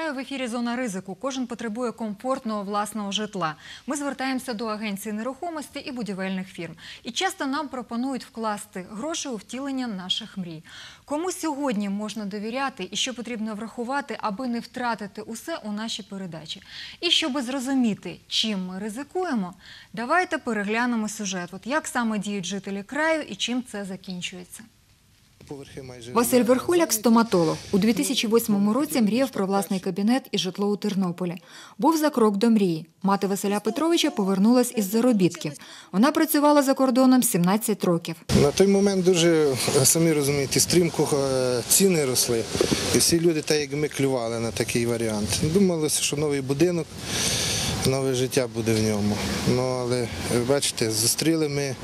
Вітаю в ефірі Зона ризику. Кожен потребує комфортного власного житла. Ми звертаємося до агенції нерухомості і будівельних фірм. І часто нам пропонують вкласти гроші у втілення наших мрій. Кому сьогодні можна довіряти і що потрібно врахувати, аби не втратити усе у нашій передачі? І щоб зрозуміти, чим ми ризикуємо, давайте переглянемо сюжет. От як саме діють жителі краю і чим це закінчується. Поверхи майже Василь Верхуляк – стоматолог. У 2008 році мріяв про власний кабінет і житло у Тернополі. Був за крок до мрії. Мати Василя Петровича повернулась із заробітків. Вона працювала за кордоном 17 років. на той момент дуже самі розумієте, стрімко е, ціни росли, і всі люди, так як ми клювали на такий варіант. Думалося, що новий будинок, нове життя буде в ньому. Ну але бачите, зустріли ми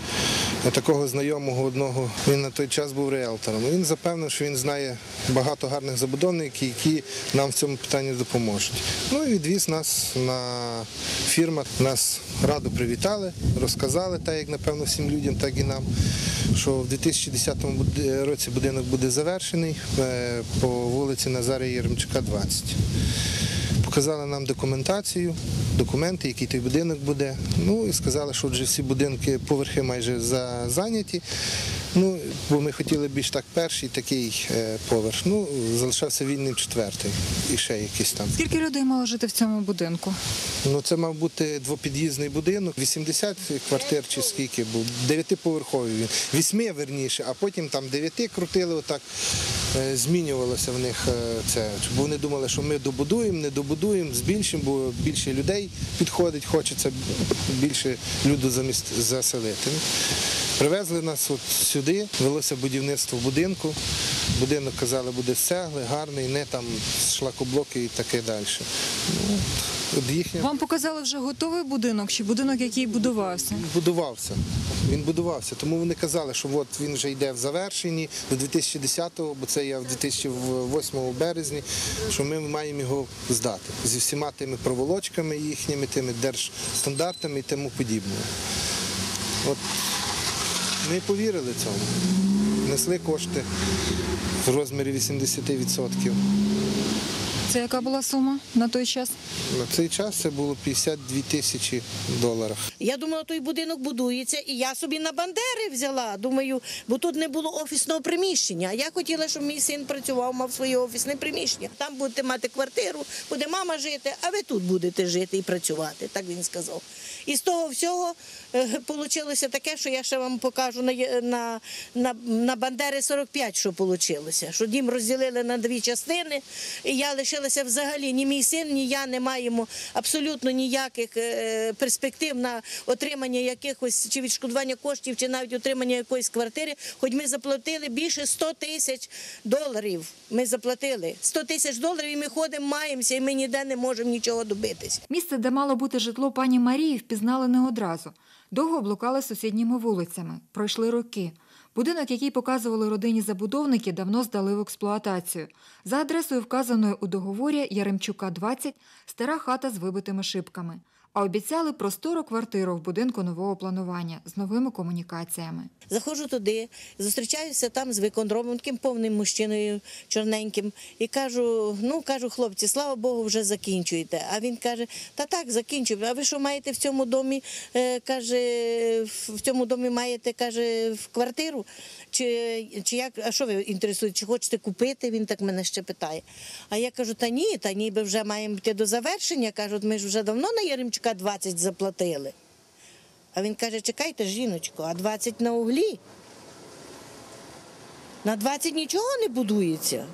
такого знайомого одного. Він на той час був реалтором. Він запевнив, що він знає багато гарних забудовників, які нам в цьому питанні допоможуть. Ну і відвіз нас на фірма. Нас радо привітали, розказали, так як напевно всім людям, так і нам, що в 2010 році будинок буде завершений е, по вулиці Назарія Єремчука, 20. Показали нам документацію, документи, який той будинок буде. Ну і сказали, що вже всі будинки, поверхи майже зайняті. Ну, бо ми хотіли більш так перший такий е, поверх. Ну, залишався вільним четвертий і ще якийсь там. Скільки людей мало жити в цьому будинку? Ну, це мав бути двопід'їзний будинок, 80 квартир чи скільки був, дев'ятиповерховий він, вісьми верніше, а потім там дев'яти крутили, отак е, змінювалося в них е, це. Бо вони думали, що ми добудуємо, не добудуємо, збільшимо, бо більше людей підходить, хочеться більше людей заселити. Привезли нас от сюди, велося будівництво будинку. Будинок казали, буде з цегли, гарний, не там шлакоблоки і таке далі. От, їхня Вам показали вже готовий будинок чи будинок, який будувався? будувався. Він будувався. Тому вони казали, що от він вже йде в завершенні до 2010-го, бо це я в 2008 березні, що ми маємо його здати зі всіма тими проволочками їхніми, тими держстандартами і тому подібне. От ми повірили цьому. Несли кошти в розмірі 80%. Це яка була сума на той час? На цей час це було 52 тисячі доларів. Я думала, той будинок будується, і я собі на бандери взяла. Думаю, бо тут не було офісного приміщення. Я хотіла, щоб мій син працював, мав своє офісне приміщення. Там будете мати квартиру, буде мама жити, а ви тут будете жити і працювати. Так він сказав. І з того всього вийшло таке, що я ще вам покажу на, на, на, на Бандери 45, що вийшло. Що дім розділили на дві частини, і я лишилася взагалі, ні мій син, ні я не маємо абсолютно ніяких е, перспектив на отримання якихось чи відшкодування коштів, чи навіть отримання якоїсь квартири. Хоч ми заплатили більше 100 тисяч доларів. Ми заплатили 100 тисяч доларів, і ми ходимо, маємося, і ми ніде не можемо нічого добитися. Місце, де мало бути житло пані Марії, впізнали не одразу. Довго блукали сусідніми вулицями. Пройшли роки. Будинок, який показували родині забудовники, давно здали в експлуатацію. За адресою, вказаною у договорі Яремчука 20, стара хата з вибитими шибками. А обіцяли простору квартиру в будинку нового планування з новими комунікаціями. Заходжу туди, зустрічаюся там з виконробом, таким повним мужчиною чорненьким, і кажу: ну кажу, хлопці, слава Богу, вже закінчуєте. А він каже: Та так, закінчую. А ви що маєте в цьому домі? Е, каже, в цьому домі маєте, каже, в квартиру? Чи, чи як, а що ви інтересуєте? Чи хочете купити? Він так мене ще питає. А я кажу: та ні, та ніби вже маємо йти до завершення. Кажуть, ми ж вже давно на Яремчука 20 заплатили. А він каже: чекайте, жіночко, а 20 на углі? На 20 нічого не будується.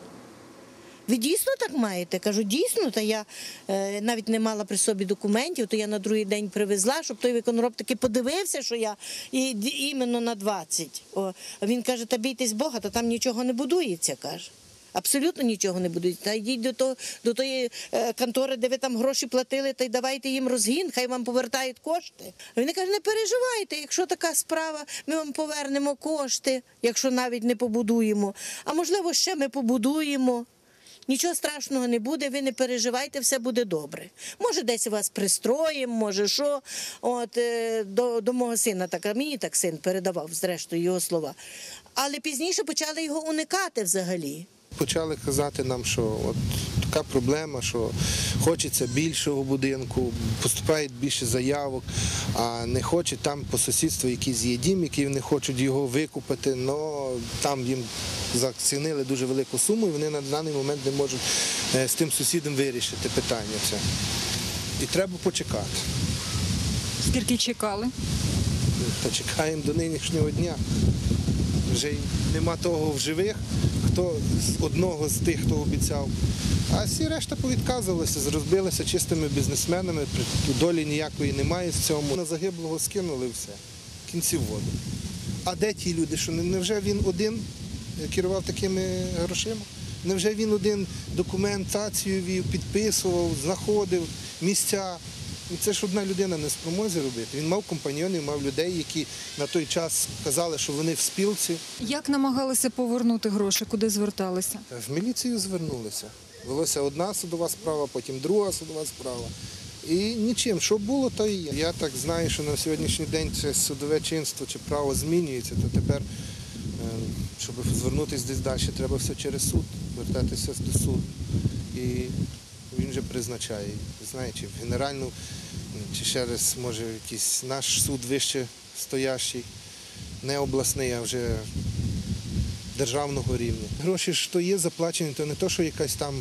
Ви дійсно так маєте? Кажу, дійсно, та я е, навіть не мала при собі документів, то я на другий день привезла, щоб той виконроб таки подивився, що я і, іменно на 20. О, він каже, та бійтесь Бога, та там нічого не будується, каже. Абсолютно нічого не будується. Та йдіть до, того, до тої е, контори, де ви там гроші платили, та й давайте їм розгін, хай вам повертають кошти. А він каже, не переживайте, якщо така справа, ми вам повернемо кошти, якщо навіть не побудуємо. А можливо, ще ми побудуємо. Нічого страшного не буде, ви не переживайте, все буде добре. Може, десь вас пристроїмо, може що. От е, до, до мого сина так, а мені так син передавав, зрештою, його слова. Але пізніше почали його уникати взагалі. Почали казати нам, що от така проблема, що хочеться більшого будинку, поступає більше заявок, а не хоче там по сусідству якийсь є дім, який вони хочуть його викупити, але там їм зацінили дуже велику суму і вони на даний момент не можуть е, з тим сусідом вирішити питання це. І треба почекати. Скільки чекали? Та чекаємо до нинішнього дня. Вже нема того в живих, хто з одного з тих, хто обіцяв. А всі решта повідказувалися, розбилися чистими бізнесменами, долі ніякої немає в цьому. На загиблого скинули все, кінці воду. А де ті люди? Що невже він один е, керував такими грошима? Невже він один документацію вів, підписував, знаходив місця? Ну, Це ж одна людина не спромозі робити. Він мав компаньйонів, мав людей, які на той час казали, що вони в спілці. Як намагалися повернути гроші, куди зверталися? В міліцію звернулися. Велося одна судова справа, потім друга судова справа. І нічим, що було, то і є. Я так знаю, що на сьогоднішній день це судове чинство чи право змінюється, то тепер, е, щоб звернутися десь далі, треба все через суд, вертатися до суду. І він вже призначає, знає, чи в генеральну, чи ще раз, може, якийсь наш суд вище стоящий, не обласний, а вже державного рівня. Гроші ж то є заплачені, то не то, що якась там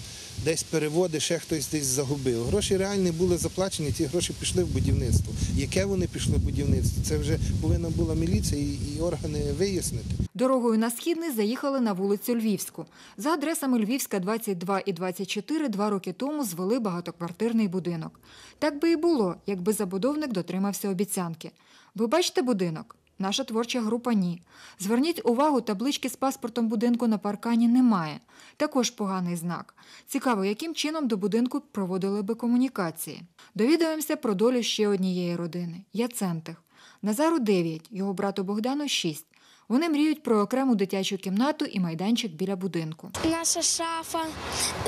десь переводи, ще хтось десь загубив. Гроші реальні були заплачені, ті гроші пішли в будівництво. Яке вони пішли в будівництво? Це вже повинна була міліція і органи вияснити. Дорогою на Східний заїхали на вулицю Львівську. За адресами Львівська, 22 і 24 два роки тому звели багатоквартирний будинок. Так би і було, якби забудовник дотримався обіцянки. Ви бачите будинок? Наша творча група ні. Зверніть увагу, таблички з паспортом будинку на паркані немає. Також поганий знак. Цікаво, яким чином до будинку проводили би комунікації. Довідуємося про долю ще однієї родини Яцентих. Назару 9, його брату Богдану 6. Вони мріють про окрему дитячу кімнату і майданчик біля будинку. Наша шафа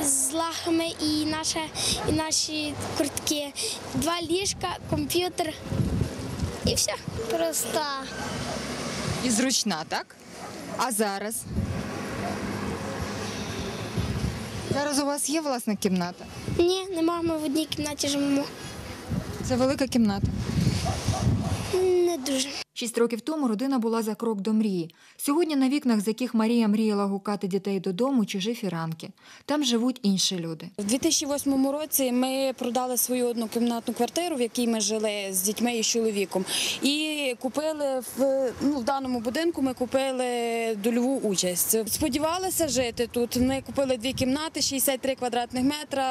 з лахами і, наша, і наші куртки, два ліжка, комп'ютер і все. Проста. І зручна, так? А зараз? Зараз у вас є власна кімната? Ні, нема, ми в одній кімнаті живемо. Це велика кімната. Не дуже. Шість років тому родина була за крок до мрії. Сьогодні на вікнах, з яких Марія мріяла гукати дітей додому, чужі фіранки. Там живуть інші люди. У 2008 році ми продали свою однокімнатну квартиру, в якій ми жили з дітьми і чоловіком. І купили в, ну, в даному будинку ми купили дольову участь. Сподівалися жити тут. Ми купили дві кімнати, 63 квадратних метра,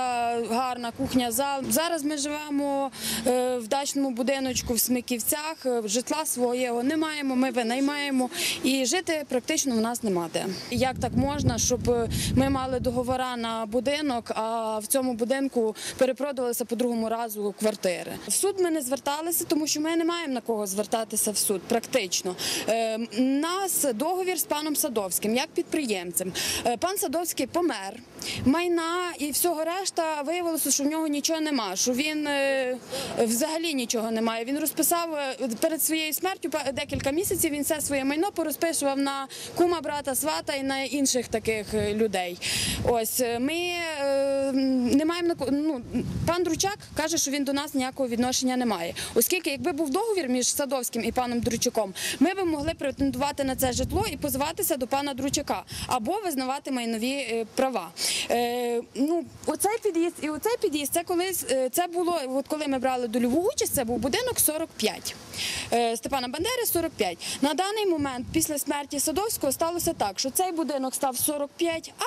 гарна кухня, зал. Зараз ми живемо е, в дачному будиночку в Смиківцях. Е, Житла свого не маємо, ми винаймаємо і жити практично в нас нема де. Як так можна, щоб е, ми мали договора на будинок, а в цьому будинку перепродувалися по другому разу квартири. В суд ми не зверталися, тому що ми не маємо на кого звертатися в суд. Практично Е, нас договір з паном Садовським як підприємцем. Е, Пан Садовський помер. Майна і всього решта виявилося, що в нього нічого нема. Що він взагалі нічого немає. Він розписав перед своєю смертю па- декілька місяців. Він все своє майно порозписував на кума, брата, свата і на інших таких е, людей. Ось е, ми е, не маємо ну, пан Дручак каже, що він до нас ніякого відношення не має. Оскільки, якби був договір між Садовським і паном Дручаком, ми б могли претендувати на це житло і позиватися до пана Дручака або визнавати майнові е, права. Е, ну, оцей під'їзд і оцей під'їзд, це колись це було, от коли ми брали дольову участь, це був будинок 45. Е, Степана Бандери 45. На даний момент, після смерті Садовського, сталося так, що цей будинок став 45, а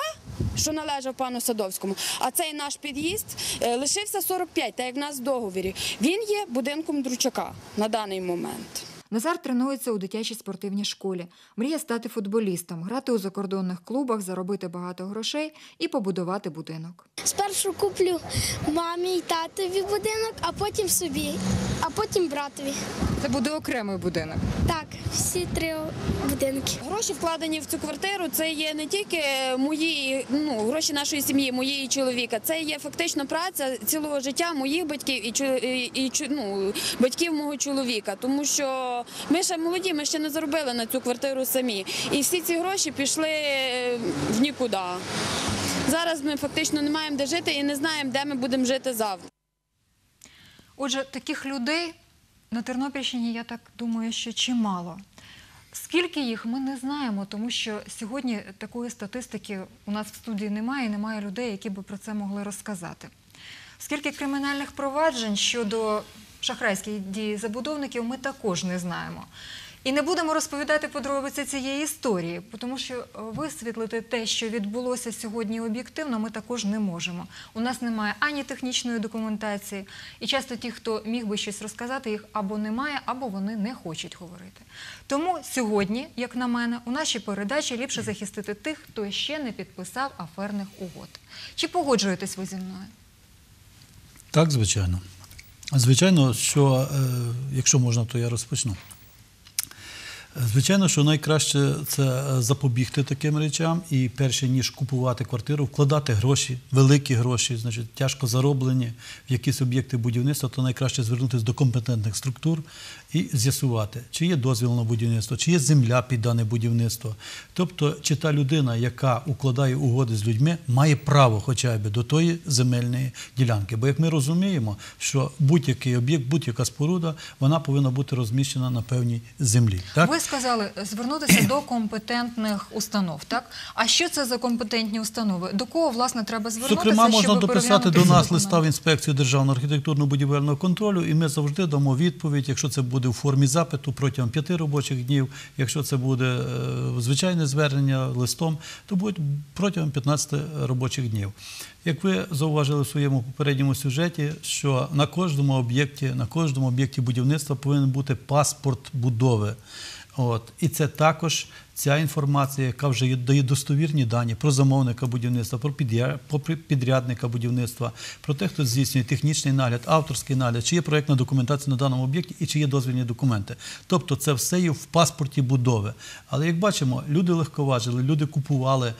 що належав пану Садовському. А цей наш під'їзд е, лишився 45, так як в нас в договорі. Він є будинком Дручака на даний момент. Назар тренується у дитячій спортивній школі, мріє стати футболістом, грати у закордонних клубах, заробити багато грошей і побудувати будинок. Спершу куплю мамі й татові будинок, а потім собі, а потім братові. Це буде окремий будинок. Так, всі три будинки. Гроші вкладені в цю квартиру. Це є не тільки мої, ну гроші нашої сім'ї, моєї чоловіка. Це є фактично праця цілого життя моїх батьків і чо- і, і ну, батьків мого чоловіка. Тому що ми ще молоді, ми ще не заробили на цю квартиру самі. І всі ці гроші пішли е, в нікуди. Зараз ми фактично не маємо де жити і не знаємо, де ми будемо жити завтра. Отже, таких людей на Тернопільщині, я так думаю, що чимало. Скільки їх ми не знаємо, тому що сьогодні такої статистики у нас в студії немає, і немає людей, які би про це могли розказати. Скільки кримінальних проваджень щодо шахрайських дій забудовників ми також не знаємо. І не будемо розповідати подробиці цієї історії, тому що е, висвітлити те, що відбулося сьогодні об'єктивно, ми також не можемо. У нас немає ані технічної документації, і часто ті, хто міг би щось розказати, їх або немає, або вони не хочуть говорити. Тому сьогодні, як на мене, у нашій передачі ліпше захистити тих, хто ще не підписав аферних угод. Чи погоджуєтесь ви зі мною? Так, звичайно. Звичайно, що е, якщо можна, то я розпочну. Звичайно, що найкраще це е, запобігти таким речам і перше ніж купувати квартиру, вкладати гроші, великі гроші, значить тяжко зароблені в якісь об'єкти будівництва, то найкраще звернутися до компетентних структур і з'ясувати, чи є дозвіл на будівництво, чи є земля під дане будівництво. Тобто, чи та людина, яка укладає угоди з людьми, має право хоча б до тої земельної ділянки. Бо як ми розуміємо, що будь-який об'єкт, будь-яка споруда, вона повинна бути розміщена на певній землі. Так? Ви сказали звернутися до компетентних установ, так? А що це за компетентні установи? До кого власне треба звернутися? Зокрема, можна щоб дописати до нас листа в інспекцію державного архітектурно-будівельного контролю, і ми завжди дамо відповідь, якщо це буде у формі запиту протягом п'яти робочих днів. Якщо це буде е, звичайне звернення листом, то буде протягом 15 робочих днів. Як ви зауважили в своєму попередньому сюжеті, що на кожному об'єкті, на кожному об'єкті будівництва повинен бути паспорт будови. От. І це також ця інформація, яка вже дає достовірні дані про замовника будівництва, про підря- про пі- підрядника будівництва, про те, хто здійснює технічний нагляд, авторський нагляд, чи є проєктна документація на даному об'єкті і чи є дозвільні документи. Тобто це все є в паспорті будови. Але як бачимо, люди легковажили, люди купували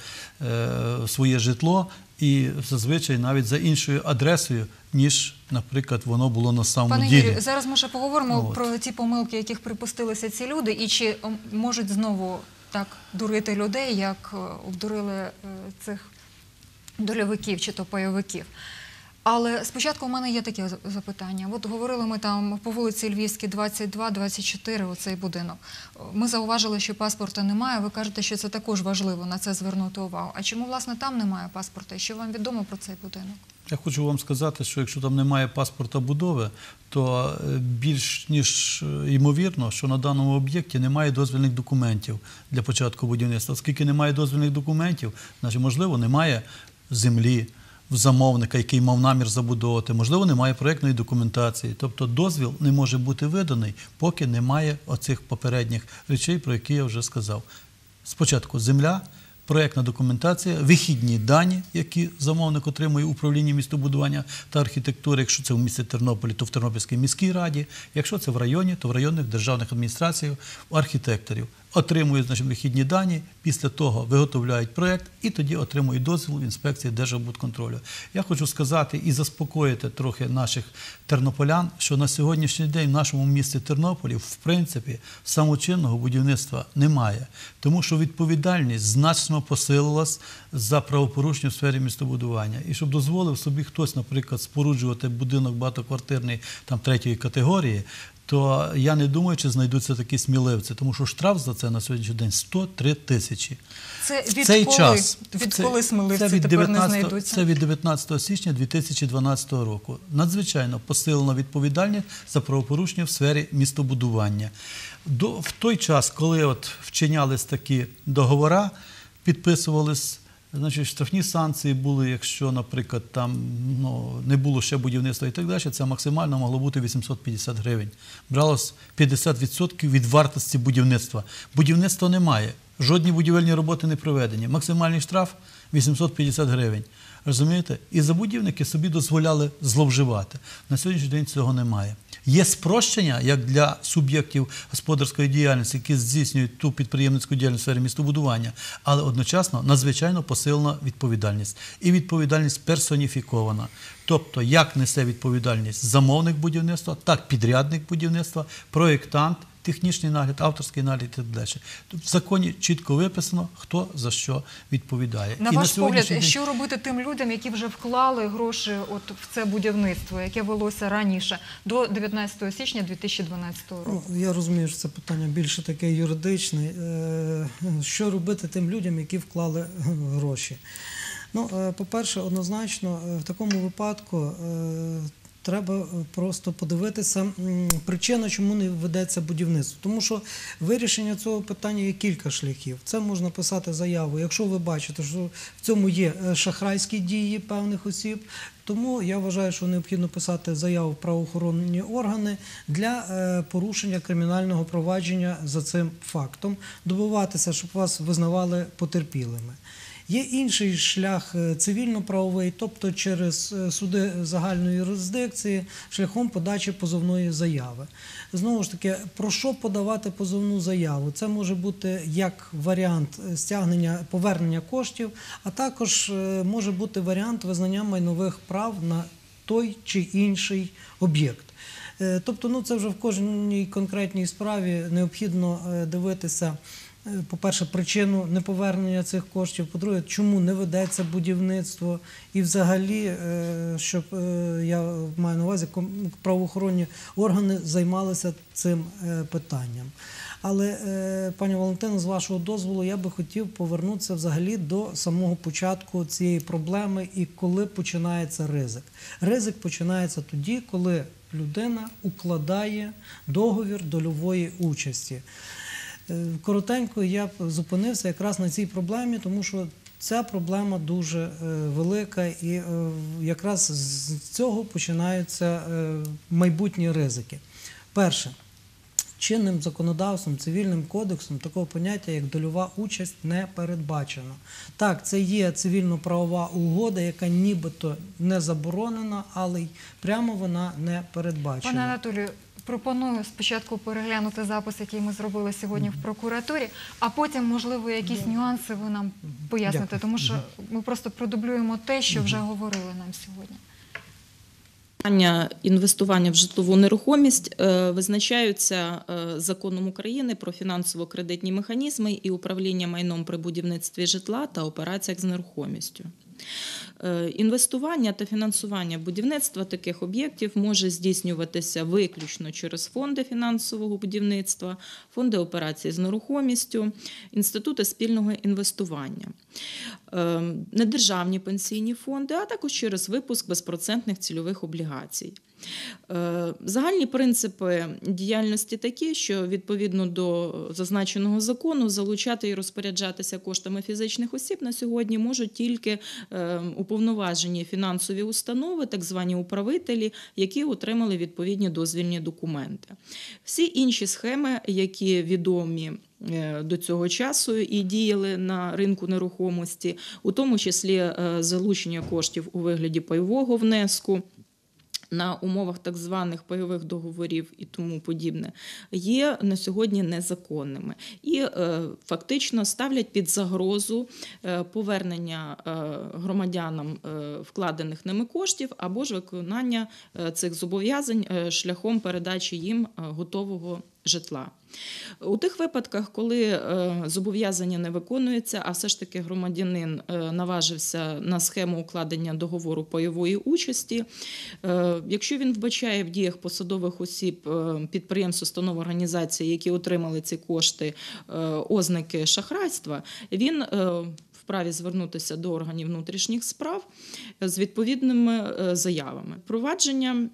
е, своє житло і зазвичай навіть за іншою адресою, ніж, наприклад, воно було на самому Пане ділі. Юрію, зараз ми ще поговоримо От. про ті помилки, яких припустилися ці люди, і чи можуть знову так дурити людей, як е, обдурили е, цих дольовиків чи то пайовиків. Але спочатку в мене є таке запитання. От говорили ми там по вулиці Львівській, 22-24, оцей будинок. Ми зауважили, що паспорта немає. Ви кажете, що це також важливо на це звернути увагу. А чому власне там немає паспорта? Що вам відомо про цей будинок? Я хочу вам сказати, що якщо там немає паспорта будови, то е, більш ніж е, ймовірно, що на даному об'єкті немає дозвільних документів для початку будівництва. Оскільки немає дозвільних документів, значить, можливо, немає землі в замовника, який мав намір забудовувати, можливо, немає проєктної документації. Тобто дозвіл не може бути виданий, поки немає оцих попередніх речей, про які я вже сказав. Спочатку земля, проєктна документація, вихідні дані, які замовник отримує в управлінні містобудування та архітектури. Якщо це в місті Тернополі, то в Тернопільській міській раді. Якщо це в районі, то в районних державних адміністраціях архітекторів. Отримують значить, вихідні дані, після того виготовляють проєкт і тоді отримують дозвіл в інспекції Державбудконтролю. Я хочу сказати і заспокоїти трохи наших тернополян, що на сьогоднішній день в нашому місті Тернополі, в принципі, самочинного будівництва немає, тому що відповідальність значно посилилась за правопорушення в сфері містобудування. І щоб дозволив собі хтось, наприклад, споруджувати будинок багатоквартирний там третьої категорії. То я не думаю, чи знайдуться такі сміливці, тому що штраф за це на сьогоднішній день 103 тисячі. Це В відколи, цей час відколи сміливці це від тепер не 19 знайдуться? Це від 19 січня 2012 року. Надзвичайно посилена відповідальність за правопорушення в сфері містобудування. До, в той час, коли от вчинялись такі договори, підписувались. Значить, штрафні санкції були, якщо, наприклад, там ну, не було ще будівництва і так далі, це максимально могло бути 850 гривень. Бралось 50% від вартості будівництва. Будівництва немає, жодні будівельні роботи не проведені. Максимальний штраф 850 гривень. Розумієте? І забудівники собі дозволяли зловживати. На сьогоднішній день цього немає. Є спрощення як для суб'єктів господарської діяльності, які здійснюють ту підприємницьку діяльність в сфері містобудування, але одночасно надзвичайно посилена відповідальність. І відповідальність персоніфікована. Тобто, як несе відповідальність замовник будівництва, так підрядник будівництва, проєктант, технічний нагляд, авторський нагляд і так далі. В законі чітко виписано, хто за що відповідає. На І ваш сьогоднішній погляд, день- що робити тим людям, які вже вклали гроші от в це будівництво, яке велося раніше до 19 січня 2012 року? Ну, я розумію, що це питання більше таке юридичне. Е, Що робити тим людям, які вклали гроші? Ну, е, по-перше, однозначно, е, в такому випадку треба е, просто подивитися причина, чому не ведеться будівництво. Тому що вирішення цього питання є кілька шляхів. Це можна писати заяву. Якщо ви бачите, що в цьому є е, шахрайські дії певних осіб, тому я вважаю, що необхідно писати заяву в правоохоронні органи для е, порушення кримінального провадження за цим фактом, добиватися, щоб вас визнавали потерпілими. Є інший шлях е, цивільно-правовий, тобто через е, суди загальної юрисдикції, шляхом подачі позовної заяви. Знову ж таки, про що подавати позовну заяву? Це може бути як варіант е, стягнення повернення коштів, а також може бути варіант визнання майнових прав на той чи інший об'єкт. Тобто, ну це вже в кожній конкретній справі необхідно дивитися. По-перше, причину неповернення цих коштів. По-друге, чому не ведеться будівництво, і взагалі, е, щоб е, я маю на увазі, правоохоронні органи займалися цим е, питанням. Але, пані Валентино, з вашого дозволу, я би хотів повернутися взагалі до самого початку цієї проблеми і коли починається ризик. Ризик починається тоді, коли людина укладає договір дольової участі. Е, Коротенько я зупинився якраз на цій проблемі, тому що ця проблема дуже е, велика, і е, якраз з цього починаються майбутні ризики. Перше. Чинним законодавством, цивільним кодексом такого поняття, як дольова участь, не передбачено. Так, це є цивільно-правова угода, яка нібито не заборонена, але й прямо вона не передбачена. Пане Анатолію, пропоную спочатку переглянути запис, який ми зробили сьогодні в прокуратурі, а потім, можливо, якісь нюанси ви нам поясните, тому що ми просто продублюємо те, що вже говорили нам сьогодні. Інвестування в житлову нерухомість е, визначаються е, законом України про фінансово-кредитні механізми і управління майном при будівництві житла та операціях з нерухомістю. Е, Інвестування та фінансування будівництва таких об'єктів може здійснюватися виключно через фонди фінансового будівництва, фонди операцій з нерухомістю, інститути спільного інвестування, недержавні пенсійні фонди, а також через випуск безпроцентних цільових облігацій. Е, Загальні принципи діяльності такі, що відповідно до зазначеного закону залучати і розпоряджатися коштами фізичних осіб на сьогодні можуть тільки е, уповноважені фінансові установи, так звані управителі, які отримали відповідні дозвільні документи. Всі інші схеми, які відомі. Е, До цього часу і діяли на ринку нерухомості, у тому числі е, залучення коштів у вигляді пайового внеску, на умовах так званих пайових договорів і тому подібне, є на сьогодні незаконними. І е, фактично ставлять під загрозу е, повернення громадянам вкладених ними коштів або ж виконання цих зобов'язань шляхом передачі їм готового житла. У тих випадках, коли е, зобов'язання не виконується, а все ж таки громадянин е, наважився на схему укладення договору пайової участі, е, якщо він вбачає в діях посадових осіб підприємств, установ організацій, які отримали ці кошти, ознаки шахрайства, він вправі звернутися до органів внутрішніх справ з відповідними заявами. Провадження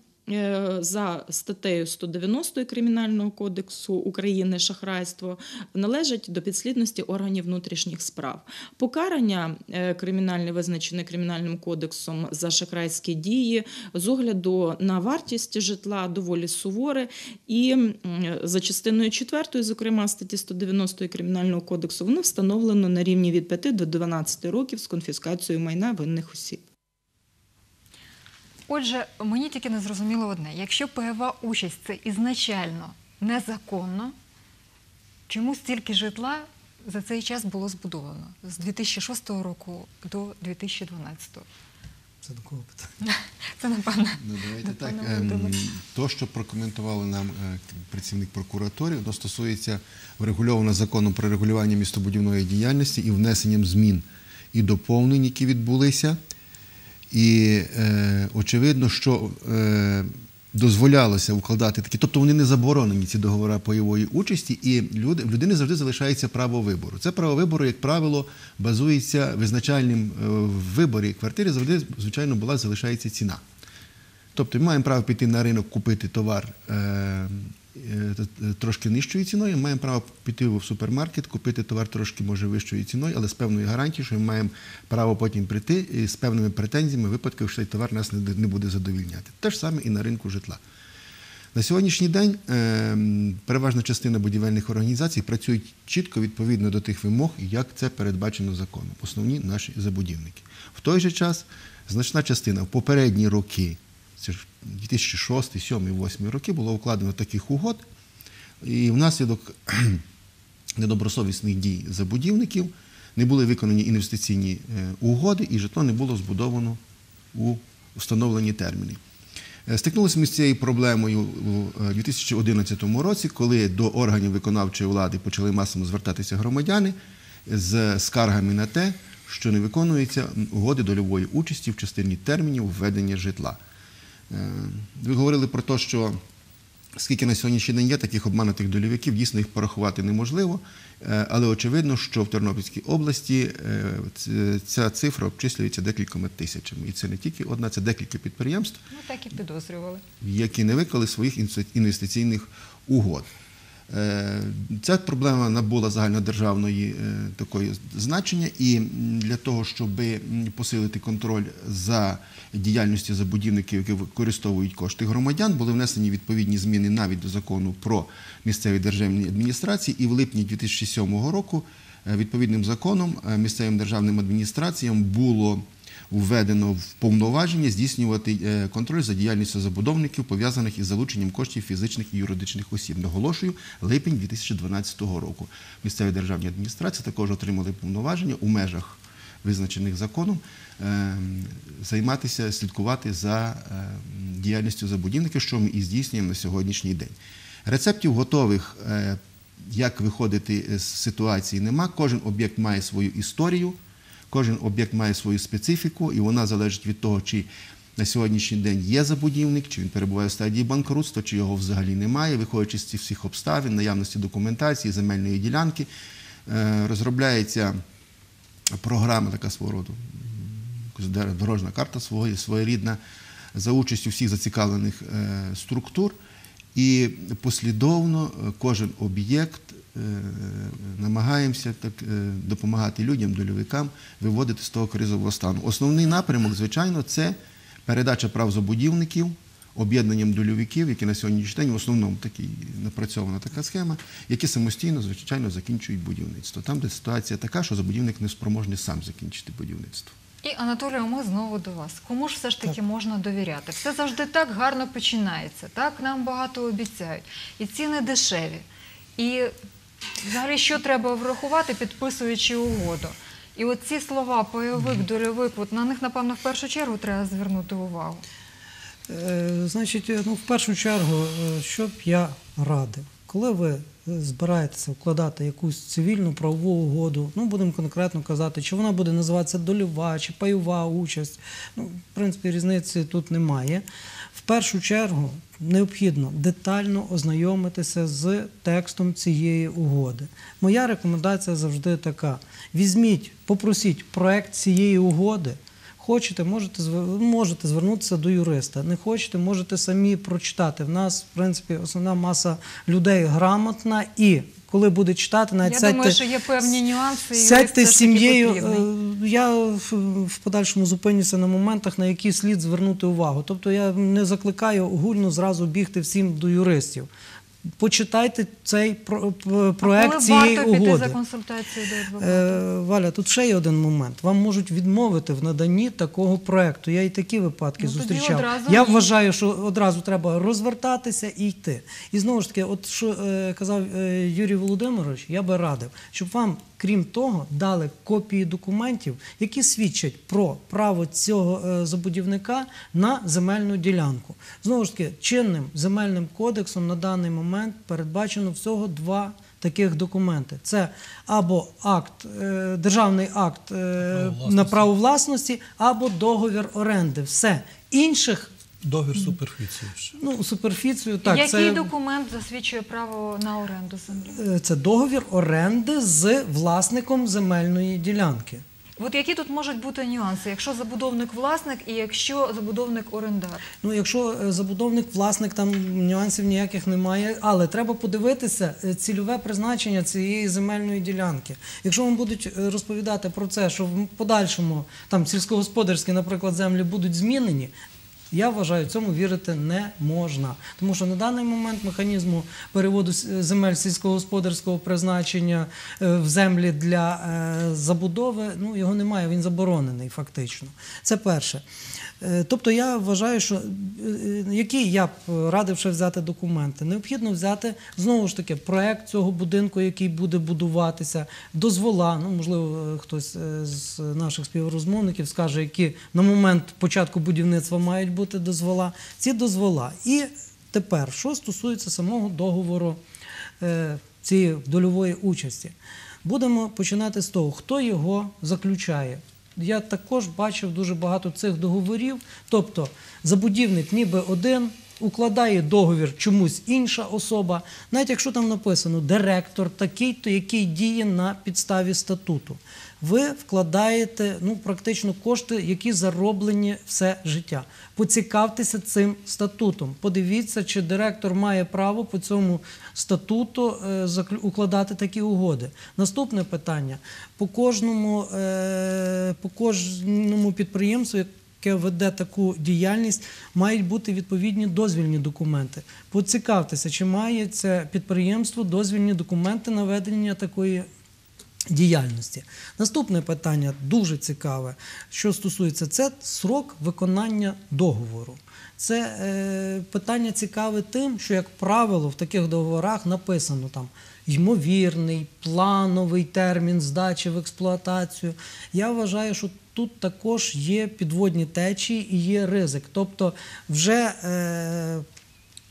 за статтею 190 Кримінального кодексу України шахрайство належать до підслідності органів внутрішніх справ. Покарання е, кримінальне визначене кримінальним кодексом за шахрайські дії з огляду на вартість житла доволі суворе і за частиною 4, зокрема статті 190 Кримінального кодексу, воно встановлено на рівні від 5 до 12 років з конфіскацією майна винних осіб. Отже, мені тільки не зрозуміло одне: якщо пайова участь це ізначально незаконно, чому стільки житла за цей час було збудовано з 2006 року до 2012? Це до кого питання? Це напевно. Ну, давайте так. Ем, То, що прокоментували нам е, працівник прокуратури, воно стосується врегульовано законом про регулювання містобудівної діяльності і внесенням змін і доповнень, які відбулися. І е, очевидно, що е, дозволялося укладати такі, тобто вони не заборонені, ці договори пайової участі, і люди, в людини завжди залишається право вибору. Це право вибору, як правило, базується визначальним е, в виборі квартири, завжди, звичайно, була залишається ціна. Тобто ми маємо право піти на ринок, купити товар е, трошки нижчою ціною, ми маємо право піти в супермаркет, купити товар трошки може вищою ціною, але з певною гарантією, що ми маємо право потім прийти і з певними претензіями, в випадку, що цей товар нас не, не буде задовільняти. Те ж саме і на ринку житла. На сьогоднішній день е, переважна частина будівельних організацій працюють чітко відповідно до тих вимог, як це передбачено законом. Основні наші забудівники. В той же час значна частина в попередні роки, це ж 2006, 2007, 2008 роки, було укладено таких угод, і внаслідок недобросовісних дій забудівників не були виконані інвестиційні е, угоди, і житло не було збудовано у встановлені терміни. Е, Стикнулися ми з цією проблемою у е, 2011 році, коли до органів виконавчої влади почали масово звертатися громадяни з скаргами на те, що не виконуються угоди дольової участі в частині термінів введення житла. Е, Ви говорили про те, що скільки на сьогоднішній день є таких обманутих дольовиків, дійсно їх порахувати неможливо, Е, але очевидно, що в Тернопільській області е, ця цифра обчислюється декількома тисячами. І це не тільки одна, це декілька підприємств, ну, так і підозрювали. які не виклали своїх інвестиційних угод. Е, Ця проблема набула загальнодержавної е, такої значення, і для того, щоб посилити контроль за діяльністю забудівників, які використовують кошти громадян, були внесені відповідні зміни навіть до закону про місцеві державні адміністрації, і в липні 2007 року е, відповідним законом місцевим державним адміністраціям було введено в повноваження здійснювати е, контроль за діяльністю забудовників, пов'язаних із залученням коштів фізичних і юридичних осіб. Наголошую, липень 2012 року. Місцеві державні адміністрації також отримали повноваження у межах визначених законом е, займатися, слідкувати за е, діяльністю забудівників, що ми і здійснюємо на сьогоднішній день. Рецептів готових, як виходити з ситуації, нема. Кожен об'єкт має свою історію. Кожен об'єкт має свою специфіку, і вона залежить від того, чи на сьогоднішній день є забудівник, чи він перебуває в стадії банкрутства, чи його взагалі немає. Виходячи з цих всіх обставин, наявності документації, земельної ділянки, е, розробляється програма така свого роду, дорожна карта своє- своєрідна, за участю всіх зацікавлених е, структур. І послідовно е, кожен об'єкт намагаємося так е, допомагати людям, дольовикам виводити з того кризового стану. Основний напрямок, звичайно, це передача прав забудівників об'єднанням дольовиків, які на сьогоднішній день в основному такі напрацьована така схема, які самостійно, звичайно, закінчують будівництво. Там, де ситуація така, що забудівник не спроможний сам закінчити будівництво. І Анатолію, ми знову до вас. Кому ж все ж таки можна довіряти? Все завжди так гарно починається. Так нам багато обіцяють, і ціни дешеві. І взагалі, що треба врахувати, підписуючи угоду? І от ці слова пайовик, дольовик, от на них, напевно, в першу чергу треба звернути увагу. Е, Значить, е, ну, в першу чергу, е, що б я радив, коли ви збираєтеся вкладати якусь цивільну правову угоду, ну будемо конкретно казати, чи вона буде називатися дольова чи пайова участь. Ну, в принципі, різниці тут немає. Першу чергу необхідно детально ознайомитися з текстом цієї угоди. Моя рекомендація завжди така: візьміть, попросіть проект цієї угоди. Хочете, можете можете звернутися до юриста. Не хочете, можете самі прочитати. В нас, в принципі, основна маса людей грамотна і коли буде читати, навіть Я сядьте, думаю, що є певні нюанси. сядьте з сім'єю. е, Я в, в подальшому зупинюся на моментах, на які слід звернути увагу. Тобто я не закликаю огульно зразу бігти всім до юристів. Почитайте цей про- п- а Коли цієї варто піти за консультацією до адвоката? Е, Валя, тут ще є один момент. Вам можуть відмовити в наданні такого проекту. Я і такі випадки Ну, зустрічав. одразу Я вважаю, що одразу треба розвертатися і йти. І знову ж таки, от що е, казав е, Юрій Володимирович, я би радив, щоб вам крім того, дали копії документів, які свідчать про право цього е, забудівника на земельну ділянку. Знову ж таки, чинним земельним кодексом на даний момент передбачено всього два. Таких документи це або акт, е, державний акт е, на право власності, або договір оренди. Все інших Договір суперфіції. ще. ну суперфіцію так Який це, документ засвідчує право на оренду землі? е, це договір оренди з власником земельної ділянки. От які тут можуть бути нюанси, якщо забудовник власник і якщо забудовник орендар? Ну, якщо е, забудовник, власник, там нюансів ніяких немає, але треба подивитися е, цільове призначення цієї земельної ділянки. Якщо вам будуть розповідати про це, що в подальшому там сільськогосподарські, наприклад, землі будуть змінені. Я вважаю, цьому вірити не можна, тому що на даний момент механізму переводу земель сільськогосподарського призначення е, в землі для е, забудови, ну його немає, він заборонений фактично. Це перше. Е, Тобто я вважаю, що е, е, які я б радив ще взяти документи. Необхідно взяти знову ж таки проект цього будинку, який буде будуватися, дозвола. Ну можливо, хтось з наших співрозмовників скаже, які на момент початку будівництва мають бути дозвола. Ці дозвола. І тепер, що стосується самого договору цієї дольової участі, будемо починати з того, хто його заключає. Я також бачив дуже багато цих договорів. Тобто забудівник ніби один, укладає договір чомусь інша особа, навіть якщо там написано директор такий-то, який діє на підставі статуту. Ви вкладаєте ну, практично кошти, які зароблені все життя. Поцікавтеся цим статутом. Подивіться, чи директор має право по цьому статуту е, укладати такі угоди. Наступне питання: по кожному, е, по кожному підприємству, яке веде таку діяльність, мають бути відповідні дозвільні документи. Поцікавтеся, чи має це підприємство дозвільні документи на ведення такої діяльності. Наступне питання дуже цікаве, що стосується це срок виконання договору. Це е, питання цікаве тим, що, як правило, в таких договорах написано там ймовірний, плановий термін здачі в експлуатацію. Я вважаю, що тут також є підводні течії і є ризик. Тобто, вже е,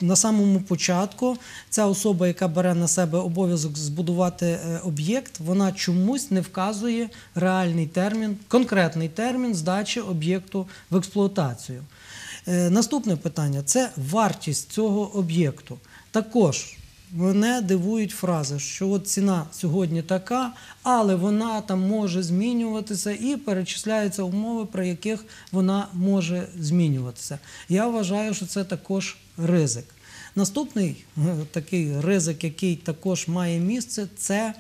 на самому початку ця особа, яка бере на себе обов'язок збудувати е, об'єкт, вона чомусь не вказує реальний термін, конкретний термін здачі об'єкту в експлуатацію. Е, Наступне питання це вартість цього об'єкту. Також мене дивують фрази, що от ціна сьогодні така, але вона там може змінюватися і перечисляються умови, при яких вона може змінюватися. Я вважаю, що це також ризик. Наступний е, такий ризик, який також має місце, це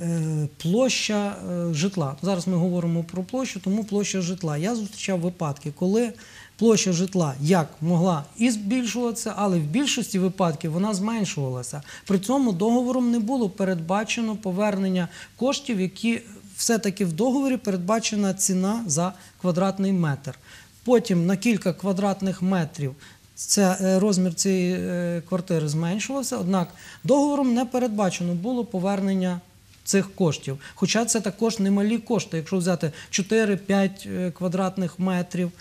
е, площа е, житла. Зараз ми говоримо про площу, тому площа житла. Я зустрічав випадки, коли площа житла як могла і збільшуватися, але в більшості випадків вона зменшувалася. При цьому договором не було передбачено повернення коштів, які все-таки в договорі передбачена ціна за квадратний метр. Потім на кілька квадратних метрів це е, розмір цієї е, квартири зменшувався, однак договором не передбачено було повернення цих коштів. Хоча це також немалі кошти. Якщо взяти 4-5 е, квадратних метрів,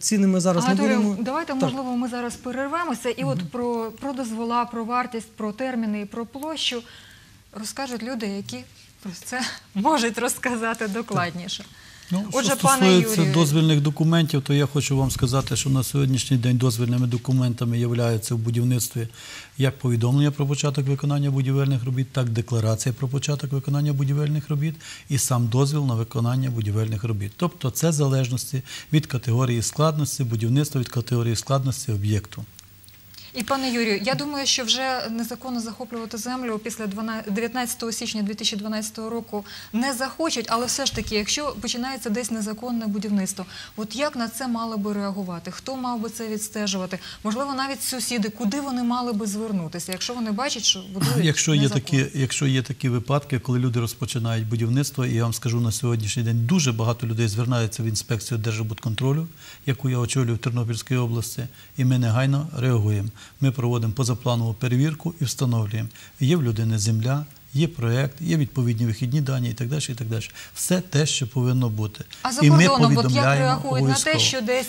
ціни ми зараз не будемо. давайте, Так. можливо, ми зараз перервемося і от про, про дозвола, про вартість, про терміни і про площу розкажуть люди, які про це можуть розказати докладніше. Ну, Отже, що пане стосується Юрію. дозвільних документів, то я хочу вам сказати, що на сьогоднішній день дозвільними документами являються в будівництві як повідомлення про початок виконання будівельних робіт, так і декларація про початок виконання будівельних робіт і сам дозвіл на виконання будівельних робіт. Тобто це залежності від категорії складності будівництва, від категорії складності об'єкту. І пане Юрію, я думаю, що вже незаконно захоплювати землю після 12 19 січня 2012 року не захочуть, але все ж таки, якщо починається десь незаконне будівництво, от як на це мали би реагувати? Хто мав би це відстежувати? Можливо, навіть сусіди, куди вони мали би звернутися, якщо вони бачать, що будують Якщо є, незаконно? такі, якщо є такі випадки, коли люди розпочинають будівництво, і я вам скажу на сьогоднішній день дуже багато людей звертаються в інспекцію Держбудконтролю, яку я очолюю в Тернопільській області, і ми негайно реагуємо. Ми проводимо позапланову перевірку і встановлюємо, є в людини земля, є проєкт, є відповідні вихідні дані і так далі. І так далі. Все те, що повинно бути. А за і ми кордоном, от як реагують на те, що десь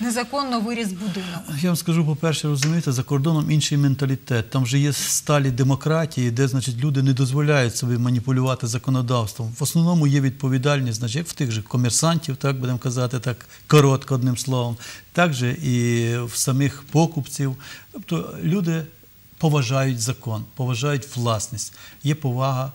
незаконно виріс будинок? Я вам скажу, по-перше, розумієте, за кордоном інший менталітет. Там вже є сталі демократії, де значить, люди не дозволяють собі маніпулювати законодавством. В основному є відповідальність, значить, як в тих же комерсантів, так будемо казати, так коротко одним словом, так же і в самих покупців. Тобто люди поважають закон, поважають власність. Є повага.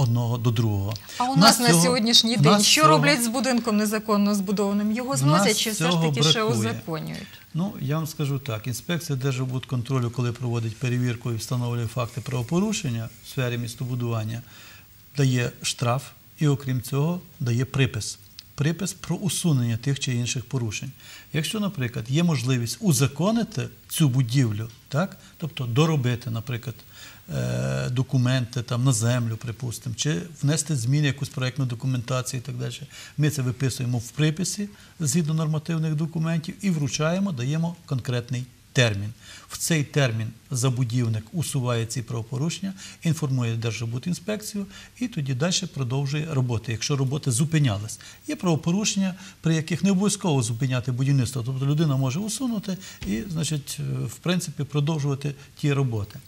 Одного до другого. А у нас, на цього- сьогоднішній день нас що цього- роблять з будинком незаконно збудованим? Його зносять чи все ж таки ще узаконюють? Ну, я вам скажу так: інспекція Держбудконтролю, коли проводить перевірку і встановлює факти правопорушення в сфері містобудування, дає штраф і, окрім цього, дає припис. Припис про усунення тих чи інших порушень. Якщо, наприклад, є можливість узаконити цю будівлю, так? тобто доробити, наприклад, документи там, на землю, припустимо, чи внести зміни якусь проєктну документацію і так далі. Ми це виписуємо в приписі згідно нормативних документів і вручаємо, даємо конкретний термін. В цей термін забудівник усуває ці правопорушення, інформує Держбудінспекцію і тоді далі продовжує роботи, якщо роботи зупинялись. Є правопорушення, при яких не обов'язково зупиняти будівництво, тобто людина може усунути і, значить, е, в принципі, продовжувати ті роботи.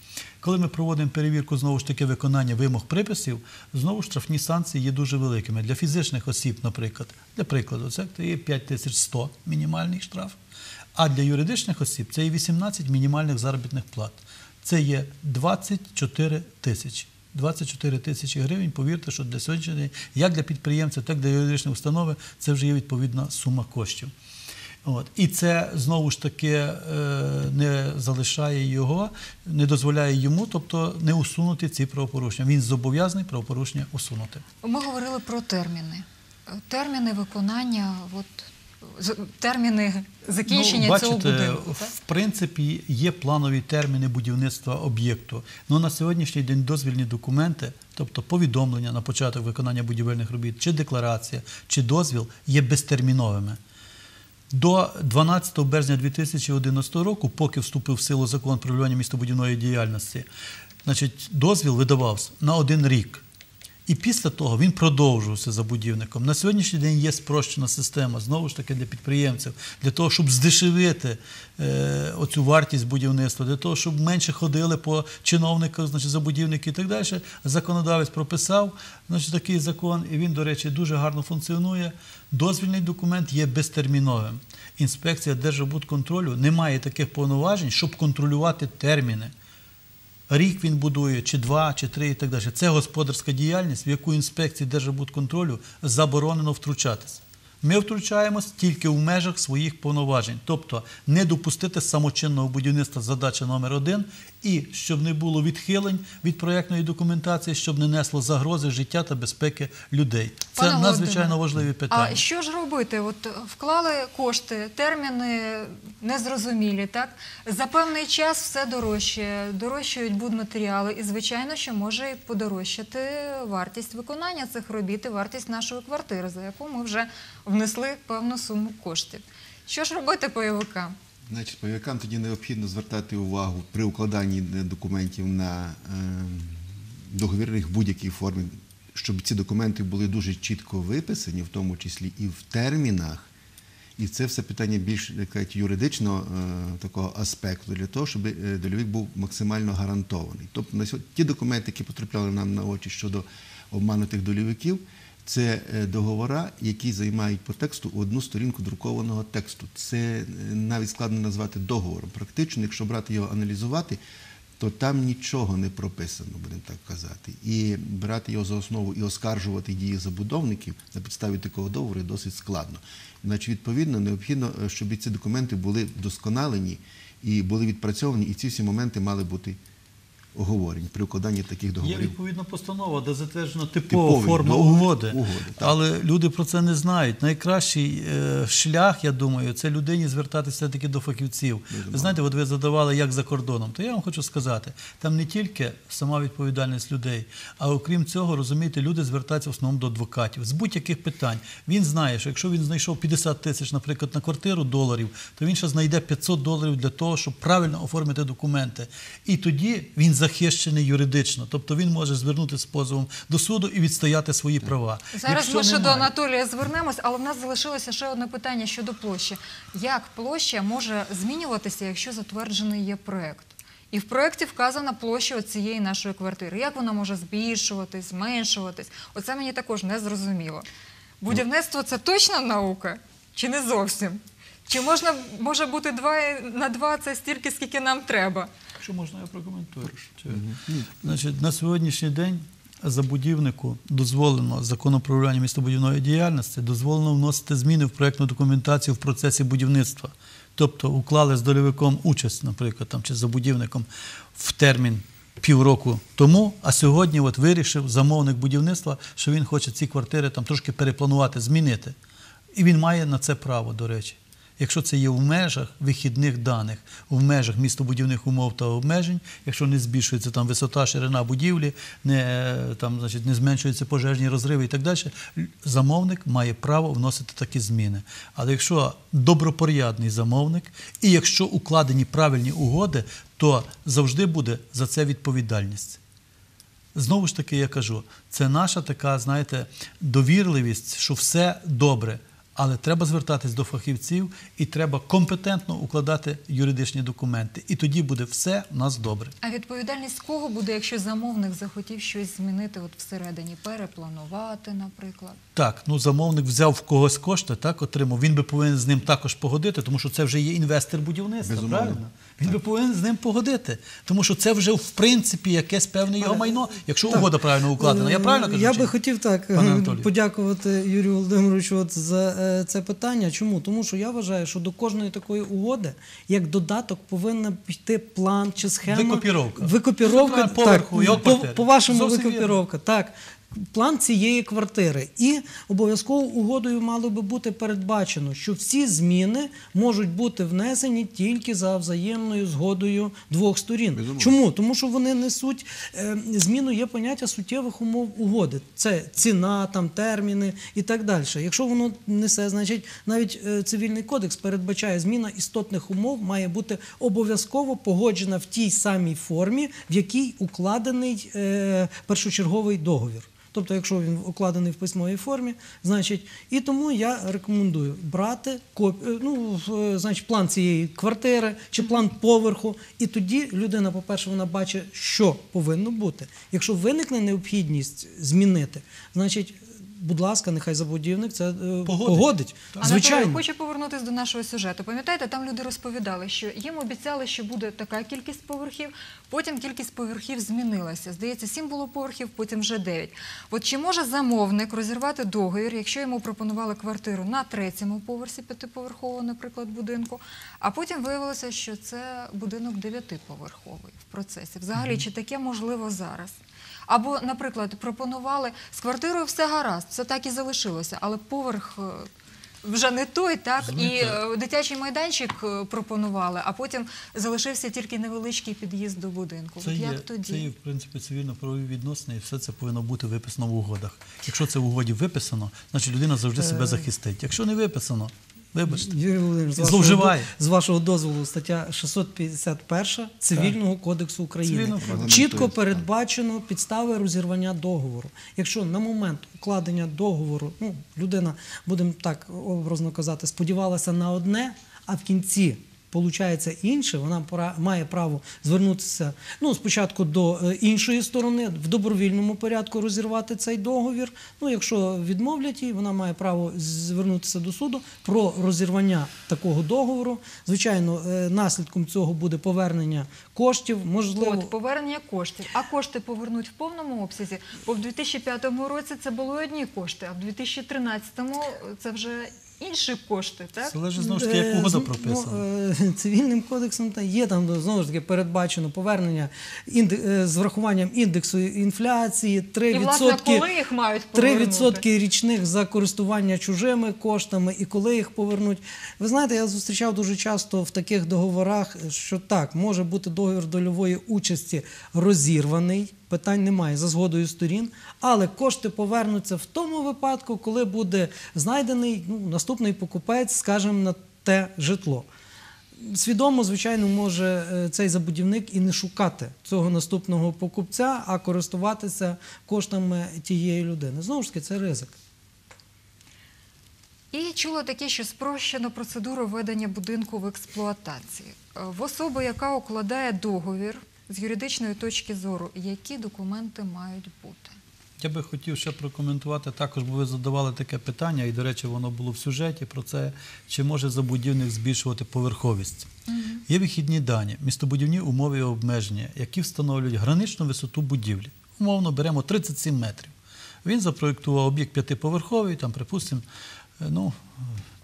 Коли ми проводимо перевірку знову ж таки виконання вимог приписів, знову штрафні санкції є дуже великими. Для фізичних осіб, наприклад, для прикладу, це є 5100 мінімальний штраф. А для юридичних осіб це є 18 мінімальних заробітних плат. Це є 24 тисячі. 24 тисячі гривень, повірте, що для дня, як для підприємців, так і для юридичної установи, це вже є відповідна сума коштів. От. І це знову ж таки е, не залишає його, не дозволяє йому, тобто не усунути ці правопорушення. Він зобов'язаний правопорушення усунути. Ми говорили про терміни. Терміни виконання, от, терміни закінчення ну, бачите, цього будинку. Так? В принципі, є планові терміни будівництва об'єкту. Ну на сьогоднішній день дозвільні документи, тобто повідомлення на початок виконання будівельних робіт, чи декларація, чи дозвіл, є безтерміновими. До 12 березня 2011 року, поки вступив в силу закон про регулювання містобудівної діяльності, значить, дозвіл видавався на один рік. І після того він продовжувався за будівником. На сьогоднішній день є спрощена система, знову ж таки, для підприємців, для того, щоб здешевити е, оцю вартість будівництва, для того, щоб менше ходили по чиновниках, значить, забудівники і так далі. Законодавець прописав значить, такий закон, і він, до речі, дуже гарно функціонує. Дозвільний документ є безтерміновим. Інспекція Держбудконтролю не має таких повноважень, щоб контролювати терміни. Рік він будує, чи два, чи три і так далі. Це господарська діяльність, в яку інспекції Держбудконтролю заборонено втручатися. Ми втручаємось тільки в межах своїх повноважень, тобто не допустити самочинного будівництва задача номер один, і щоб не було відхилень від проєктної документації, щоб не несло загрози життя та безпеки людей. Це Пане надзвичайно важливі питання. А що ж робити? От вклали кошти, терміни незрозумілі, так? За певний час все дорожче, дорожчають будматеріали, і звичайно, що може і подорожчати вартість виконання цих робіт і вартість нашої квартири, за яку ми вже внесли певну суму коштів. Що ж робити бойовикам? Значить, пайовикам тоді необхідно звертати увагу при укладанні е, документів на е, договірних будь-якій формі, щоб ці документи були дуже чітко виписані, в тому числі і в термінах. І це все питання більш кажуть, юридичного е, такого аспекту для того, щоб дольовик був максимально гарантований. Тобто на ті документи, які потрапляли нам на очі щодо обманутих дольовиків, це е, договори, які займають по тексту одну сторінку друкованого тексту. Це е, навіть складно назвати договором. Практично, якщо брати його аналізувати, то там нічого не прописано, будемо так казати. І брати його за основу і оскаржувати дії забудовників на підставі такого договору досить складно. Значить, відповідно, необхідно, е, щоб ці документи були вдосконалені і були відпрацьовані, і ці всі моменти мали бути оговорені при укладанні таких Є відповідна постанова, де затверджена типова Типовий форма угоди. угоди, так. Але люди про це не знають. Найкращий е, шлях, я думаю, це людині звертатися таки до фахівців. Ви знаєте, от ви задавали як за кордоном. То я вам хочу сказати, там не тільки сама відповідальність людей, а окрім цього, розумієте, люди звертаються в основному до адвокатів з будь-яких питань. Він знає, що якщо він знайшов 50 тисяч, наприклад, на квартиру доларів, то він ще знайде 500 доларів для того, щоб правильно оформити документи. І тоді він захищений юридично. Тобто він може звернутися з позовом до суду і відстояти свої права. Зараз Якщо ми ще до Анатолія звернемось, але в нас залишилося ще одне питання щодо площі. Як площа може змінюватися, якщо затверджений є проект? І в проєкті вказана площа цієї нашої квартири. Як вона може збільшуватись, зменшуватись? Оце мені також не зрозуміло. Будівництво це точно наука? Чи не зовсім? Чи можна може бути два на два це стільки, скільки нам треба? Якщо можна, я прокоментую. Чи- Значить, на сьогоднішній день забудівнику дозволено законом про регулювання містобудівної діяльності дозволено вносити зміни в проєктну документацію в процесі будівництва. Тобто уклали з дольовиком участь, наприклад, там, чи з забудівником в термін півроку тому, а сьогодні от вирішив замовник будівництва, що він хоче ці квартири там трошки перепланувати, змінити. І він має на це право, до речі. Якщо це є в межах вихідних даних, в межах містобудівних умов та обмежень, якщо не збільшується там висота, ширина будівлі, не, е, там, значить, не зменшуються пожежні розриви і так далі, замовник має право вносити такі зміни. Але якщо добропорядний замовник, і якщо укладені правильні угоди, то завжди буде за це відповідальність. Знову ж таки, я кажу, це наша така, знаєте, довірливість, що все добре. Але треба звертатись до фахівців і треба компетентно укладати юридичні документи. І тоді буде все у нас добре. А відповідальність кого буде, якщо замовник захотів щось змінити от всередині, перепланувати, наприклад? Так, ну замовник взяв в когось кошти, так отримав. Він би повинен з ним також погодити, тому що це вже є інвестор будівництва. Безумовно. Правильно? Він би повинен з ним погодити, тому що це вже в принципі якесь певне його майно, якщо угода правильно укладена. Я правильно кажу? Я чи би хотів так е, подякувати Юрію Володимировичу от за е, це питання. Чому? Тому що я вважаю, що до кожної такої угоди, як додаток, повинна піти план чи схема. Викопіровка. Викопіровка поверху, так, його по, по вашому Зовсім викопіровка. Так. План цієї квартири. І обов'язково угодою мало би бути передбачено, що всі зміни можуть бути внесені тільки за взаємною згодою двох сторін. Безумовно. Чому? Тому що вони несуть е, зміну є поняття суттєвих умов угоди. Це ціна, там терміни і так далі. Якщо воно несе, значить навіть е, цивільний кодекс передбачає зміна істотних умов має бути обов'язково погоджена в тій самій формі, в якій укладений е, першочерговий договір. Тобто, якщо він укладений в письмовій формі, значить, і тому я рекомендую брати коп... е, ну, е, значить, план цієї квартири чи план поверху, і тоді людина, по-перше, вона бачить, що повинно бути. Якщо виникне необхідність змінити, значить, будь ласка, нехай забудівник це е, погодить. Погодить. Звичайно. Анатолій, хочу повернутися до нашого сюжету. Пам'ятаєте, там люди розповідали, що їм обіцяли, що буде така кількість поверхів, потім кількість поверхів змінилася. Здається, сім було поверхів, потім вже дев'ять. От чи може замовник розірвати договір, якщо йому пропонували квартиру на третьому поверсі п'ятиповерхового, наприклад, будинку, а потім виявилося, що це будинок дев'ятиповерховий в процесі. Взагалі, чи таке можливо зараз? Або, наприклад, пропонували з квартирою все гаразд, все так і залишилося, але поверх е, вже не той, так і е, дитячий майданчик е, пропонували, а потім залишився тільки невеличкий під'їзд до будинку. Це От є, як тоді? це є, в принципі, цивільно-правові відносини, і все це повинно бути виписано в угодах. Якщо це в угоді виписано, значить людина завжди себе захистить. Якщо не виписано, вибачте. Юрій Володимирович, з вашого, з вашого дозволу, стаття 651 Цивільного кодексу України. Цивільного. Чітко передбачено підстави розірвання договору. Якщо на момент укладення договору ну, людина, будемо так образно казати, сподівалася на одне, а в кінці. Получається інше, вона має право звернутися ну, спочатку до е, іншої сторони, в добровільному порядку розірвати цей договір. Ну, якщо відмовлять їй, вона має право звернутися до суду про розірвання такого договору. Звичайно, е, наслідком цього буде повернення коштів, можливо, От повернення коштів. А кошти повернуть в повному обсязі. Бо в 2005 році це були одні кошти, а в 2013 це вже інші кошти. Так Залежить знову ж таки, як Е, угода з- ну, прописана. е, Цивільним кодексом та є там знову ж таки передбачено повернення е, з врахуванням індексу інфляції, 3%, і власне, коли їх мають повернути? 3% річних за користування чужими коштами і коли їх повернуть. Ви знаєте, я зустрічав дуже часто в таких договорах, що так, може бути договір дольової участі розірваний. Питань немає за згодою сторін, але кошти повернуться в тому випадку, коли буде знайдений ну, наступний покупець, скажімо, на те житло. свідомо, звичайно, може е, цей забудівник і не шукати цього наступного покупця, а користуватися коштами тієї людини. Знову ж таки, це ризик. І чула таке, що спрощено процедуру введення будинку в експлуатації. Е, В особи, яка укладає договір з юридичної точки зору, які документи мають бути? Я би хотів ще прокоментувати також, бо ви задавали таке питання, і, до речі, воно було в сюжеті про це, чи може забудівник збільшувати поверховість. Є вихідні дані, містобудівні умови і обмеження, які встановлюють граничну висоту будівлі. Умовно беремо 37 метрів. Він запроєктував об'єкт п'ятиповерховий, там, припустимо, е, ну,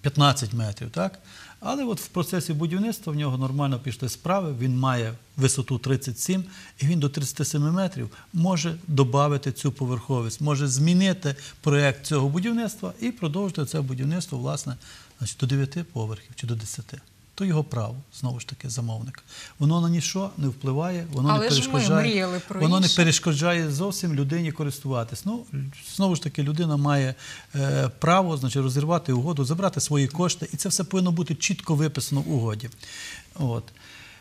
15 метрів. Так? Але от в процесі будівництва в нього нормально пішли справи, він має висоту 37, і він до 37 метрів може додати цю поверховість, може змінити проєкт цього будівництва і продовжити це будівництво власне, до 9 поверхів чи до 10. То його право, знову ж таки, замовника. Воно на ніщо не впливає, воно Але не ж ми перешкоджає. про воно не перешкоджає зовсім людині користуватись. Ну, знову ж таки, людина має е, право значить, розірвати угоду, забрати свої кошти, і це все повинно бути чітко виписано в угоді. От.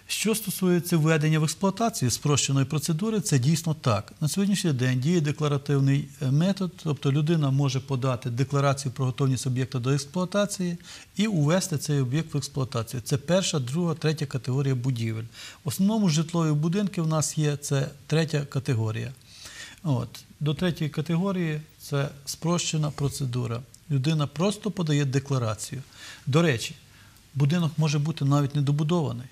Що стосується введення в експлуатацію спрощеної процедури, це дійсно так. На сьогоднішній день діє декларативний е, метод, тобто людина може подати декларацію про готовність об'єкта до експлуатації і увести цей об'єкт в експлуатацію. Це перша, друга, третя категорія будівель. В основному житлові будинки в нас є це третя категорія. От. До третьої категорії це спрощена процедура. Людина просто подає декларацію. До речі, будинок може бути навіть недобудований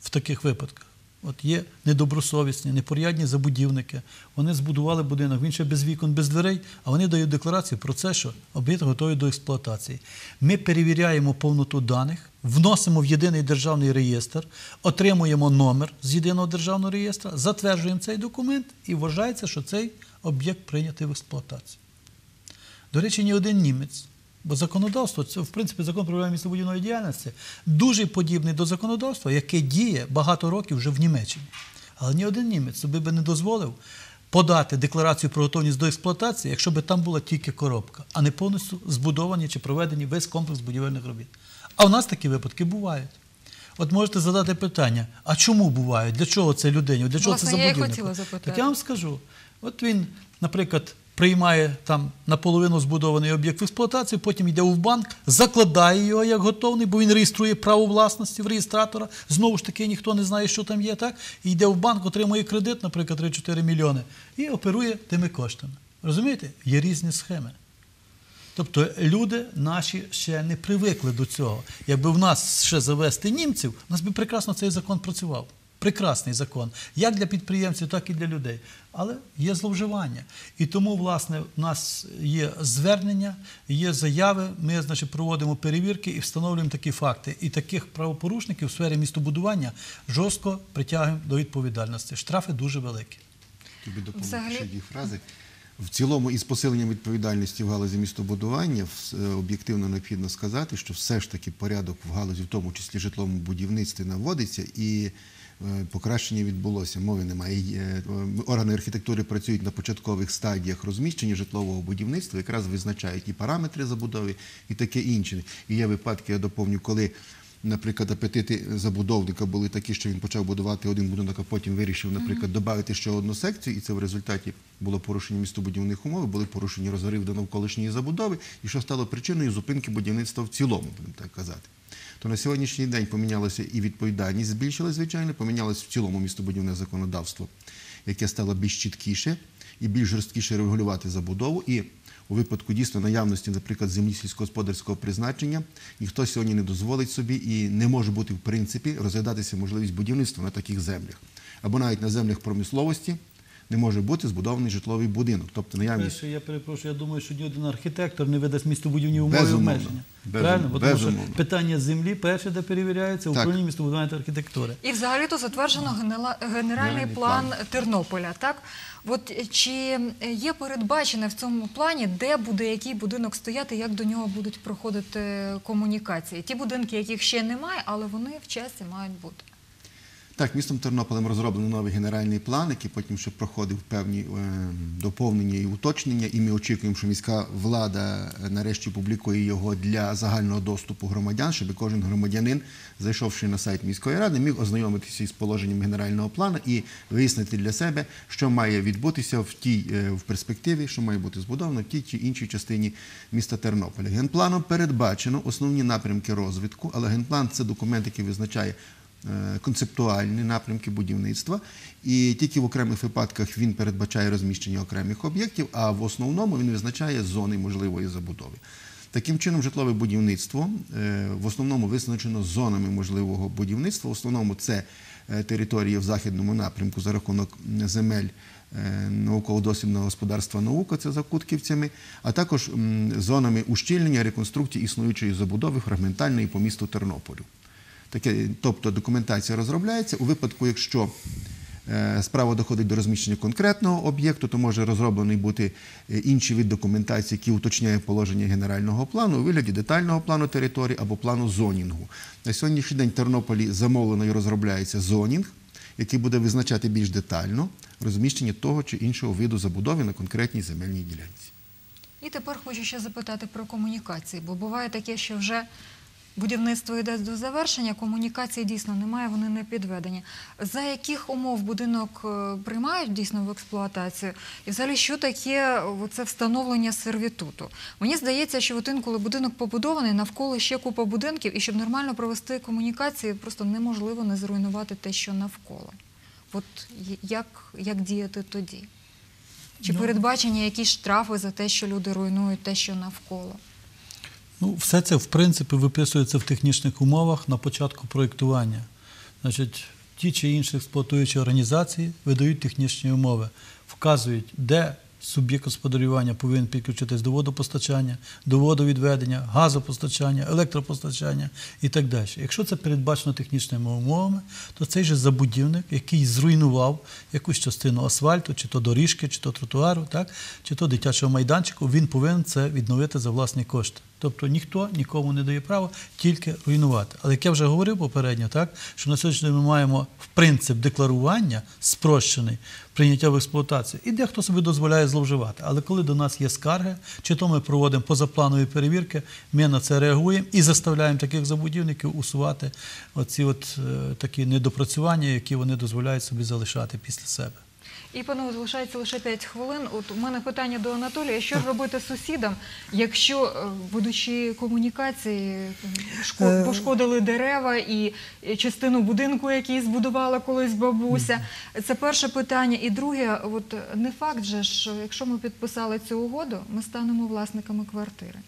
в таких випадках. От є недобросовісні, непорядні забудівники. Вони збудували будинок, він ще без вікон, без дверей, а вони дають декларацію про це, що об'єкт готовий до експлуатації. Ми перевіряємо повноту даних, вносимо в єдиний державний реєстр, отримуємо номер з єдиного державного реєстра, затверджуємо цей документ і вважається, що цей об'єкт прийнятий в експлуатацію. До речі, ні один німець. Бо законодавство, це в принципі закон про містобудівної діяльності, дуже подібний до законодавства, яке діє багато років вже в Німеччині. Але ні один німець собі би не дозволив подати декларацію про готовність до експлуатації, якщо би там була тільки коробка, а не повністю збудовані чи проведені весь комплекс будівельних робіт. А в нас такі випадки бувають. От можете задати питання: а чому бувають? Для чого це людині? Для чого Власне, це я і хотіла запитати. Так я вам скажу. От він, наприклад, приймає там наполовину збудований об'єкт в експлуатацію, потім йде в банк, закладає його як готовий, бо він реєструє право власності в реєстратора. Знову ж таки, ніхто не знає, що там є, так? І йде в банк, отримує кредит, наприклад, 3-4 мільйони, і оперує тими коштами. Розумієте? Є різні схеми. Тобто люди наші ще не привикли до цього. Якби в нас ще завести німців, у нас би прекрасно цей закон працював. Прекрасний закон, як для підприємців, так і для людей. Але є зловживання. І тому, власне, в нас є звернення, є заяви. Ми, значить, проводимо перевірки і встановлюємо такі факти. І таких правопорушників в сфері містобудування жорстко притягуємо до відповідальності. Штрафи дуже великі. Тобі допомогти Взагалі- ще дві фрази. В цілому, із посиленням відповідальності в галузі містобудування е, об'єктивно необхідно сказати, що все ж таки порядок в галузі, в тому числі житловому будівництві, наводиться і покращення відбулося. Мови немає. Е, Органи архітектури працюють на початкових стадіях розміщення житлового будівництва, якраз визначають і параметри забудови, і таке інше. І є випадки, я доповню, коли Наприклад, апетити забудовника були такі, що він почав будувати один будинок, а потім вирішив, наприклад, додати ще одну секцію, і це в результаті було порушення містобудівних умов, були порушені розрив до навколишньої забудови, і що стало причиною зупинки будівництва в цілому, будемо так казати. То на сьогоднішній день помінялося і відповідальність збільшилась, звичайно, помінялось в цілому містобудівне законодавство, яке стало більш чіткіше і більш жорсткіше регулювати забудову. І у випадку дійсно наявності, наприклад, землі сільськогосподарського призначення, ніхто сьогодні не дозволить собі і не може бути в принципі розглядатися можливість будівництва на таких землях. Або навіть на землях промисловості не може бути збудований житловий будинок. Тобто наявність Перше, я перепрошую, я думаю, що ні один архітектор не видасть містобудівні умови Безумовно. обмеження. Безумовно. Правильно? Бо Тому що питання землі перше, де перевіряється, управління містобудування та архітектури. І взагалі-то затверджено генела- генеральний план план. Тернополя. Так, от чи є передбачене в цьому плані, де буде який будинок стояти, як до нього будуть проходити комунікації? Ті будинки, яких ще немає, але вони в часі мають бути. Так, містом Тернополем розроблений новий генеральний план, який потім ще проходив певні е, доповнення і уточнення. І ми очікуємо, що міська влада е, нарешті публікує його для загального доступу громадян, щоб кожен громадянин, зайшовши на сайт міської ради, міг ознайомитися із положенням генерального плану і вияснити для себе, що має відбутися в тій е, в перспективі, що має бути збудовано в тій чи іншій частині міста Тернополя. Генпланом передбачено основні напрямки розвитку, але генплан це документ, який визначає концептуальні напрямки будівництва, і тільки в окремих випадках він передбачає розміщення окремих об'єктів, а в основному він визначає зони можливої забудови. Таким чином, житлове будівництво е, в основному визначено зонами можливого будівництва. В основному це е, території в західному напрямку за рахунок земель е, науково-дослідного господарства наука, це за Кутківцями, а також зонами ущільнення, реконструкції існуючої забудови фрагментальної по місту Тернополю. Таке, тобто документація розробляється у випадку, якщо е, справа доходить до розміщення конкретного об'єкту, то може розроблений бути е, інший вид документації, який уточняє положення генерального плану у вигляді детального плану території або плану зонінгу. На сьогоднішній день в Тернополі замовлено і розробляється зонінг, який буде визначати більш детально розміщення того чи іншого виду забудови на конкретній земельній ділянці. І тепер хочу ще запитати про комунікації, бо буває таке, що вже будівництво йде до завершення, комунікації дійсно немає, вони не підведені. За яких умов будинок е, приймають дійсно в експлуатацію? І взагалі, що таке це встановлення сервітуту? Мені здається, що от інколи будинок побудований, навколо ще купа будинків, і щоб нормально провести комунікації, просто неможливо не зруйнувати те, що навколо. От як, як діяти тоді? Чи Ну, передбачені якісь штрафи за те, що люди руйнують те, що навколо? Ну, все це, в принципі, виписується в технічних умовах на початку проєктування. Значить, ті чи інші експлуатуючі організації видають технічні умови, вказують, де суб'єкт господарювання повинен підключитись до водопостачання, до водовідведення, газопостачання, електропостачання і так далі. Якщо це передбачено технічними умовами, то цей же забудівник, який зруйнував якусь частину асфальту, чи то доріжки, чи то тротуару, так, чи то дитячого майданчику, він повинен це відновити за власні кошти. Тобто ніхто нікому не дає права тільки руйнувати. Але як я вже говорив попередньо, так що на сьогоднішній день ми маємо в принцип декларування спрощений прийняття в експлуатацію, і дехто собі дозволяє зловживати. Але коли до нас є скарги, чи то ми проводимо позапланові перевірки, ми на це реагуємо і заставляємо таких забудівників усувати оці от е, такі недопрацювання, які вони дозволяють собі залишати після себе. І панове, залишається лише 5 хвилин. От у мене питання до Анатолія: що ж робити сусідам, якщо ведучі комунікації шко- Е. пошкодили дерева і частину будинку, який збудувала колись бабуся? Це перше питання. І друге, от не факт же, що якщо ми підписали цю угоду, ми станемо власниками квартири,